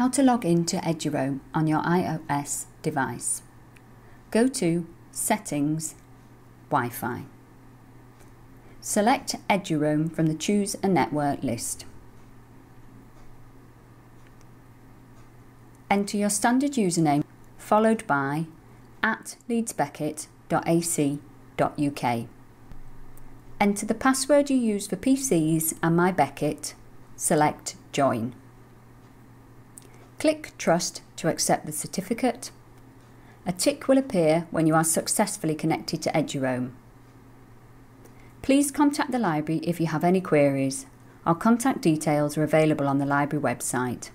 How to log in to Eduroam on your iOS device. Go to Settings, Wi-Fi. Select Eduroam from the Choose a Network list. Enter your standard username followed by at leedsbeckett.ac.uk. Enter the password you use for PCs and My Beckett. Select Join. Click Trust to accept the certificate. A tick will appear when you are successfully connected to Eduroam. Please contact the library if you have any queries. Our contact details are available on the library website.